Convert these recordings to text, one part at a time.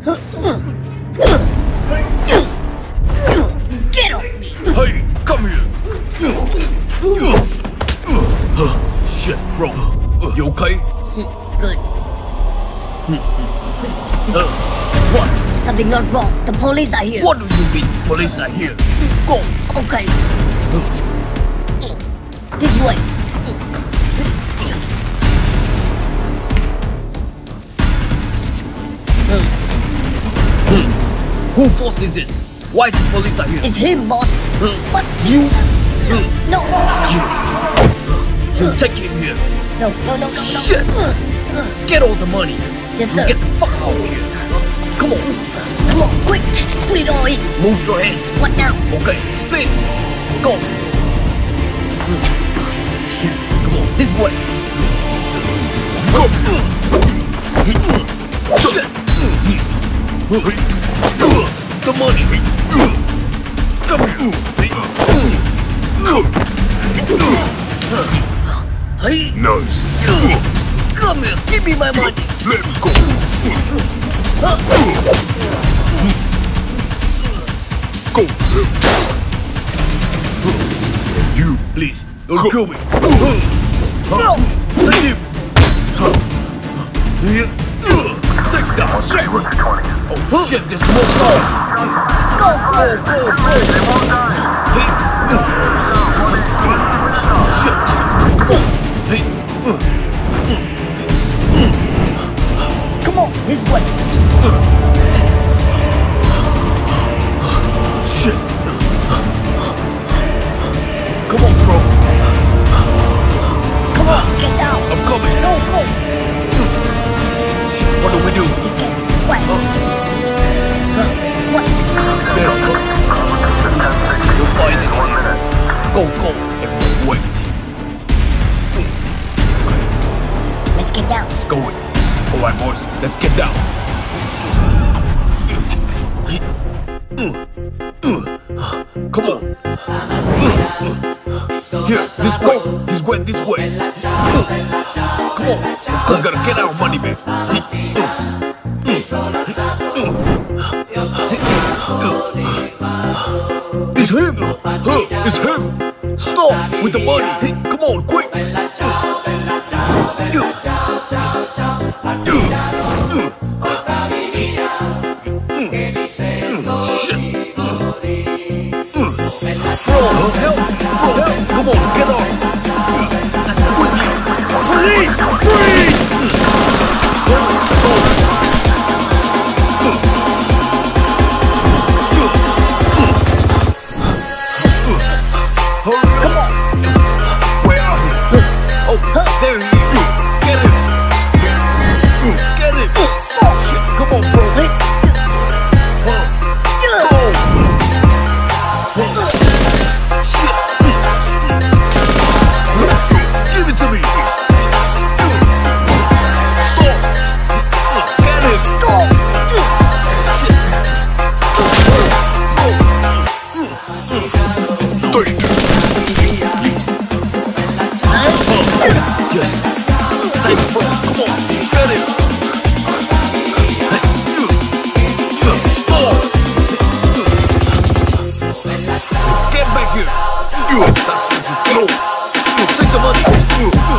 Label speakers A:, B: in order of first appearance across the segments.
A: Get off me!
B: Hey, come here. Shit, bro. You okay?
A: Good.
B: What?
A: Something not wrong. The police are here.
B: What do you mean? Police are here. Go.
A: Okay. This way.
B: Who forces this? Why is the police are here?
A: It's him, boss. Hmm. What?
B: You. Hmm.
A: No.
B: You. You take him here.
A: No, no, no, no, no.
B: Shit. Get all the money.
A: Yes, sir.
B: Get the fuck out of here. Come on.
A: Come on, quick. Put it all in.
B: Move your hand.
A: What now?
B: Okay, split. Go. Hmm. Shit. Come on, this way. Go. Shit. The money. Hey.
C: Nice.
B: Come here. Give me my money.
C: Let me go. Go. You.
B: Please, don't kill me.
A: Bro.
B: Take him. Here. Take that. Shit. Oh shit, there's more
A: go. Go,
B: go, go. Shit.
A: Come on, this way.
B: Shit.
A: Let's
B: go. All right, oh, boys. Let's get down. Come on. Here, this way. He's going this way. Come on. We gotta get our money back. It's him. It's him. Stop with the money. Come on, quick. Help! Money.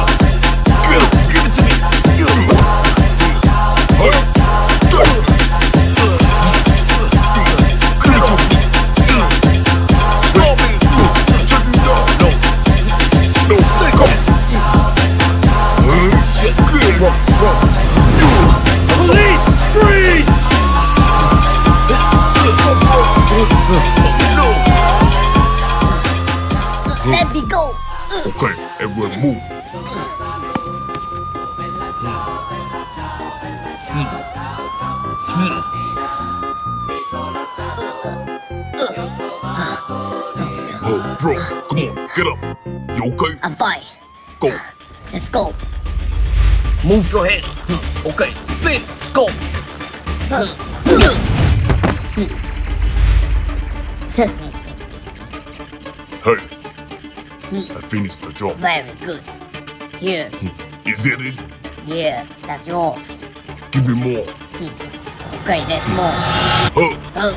C: Oh, bro, come on, get up. You okay?
A: I'm fine.
C: Go.
A: Let's go.
B: Move your head. Okay, spin. Go.
C: Hey, I finished the job.
A: Very good. Here.
C: Is it it?
A: Yeah, that's yours.
C: Give me more.
A: Okay, there's more. Oh,